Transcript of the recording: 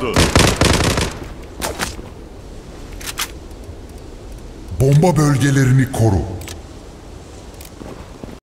kazandı. Bomba bölgelerini koru.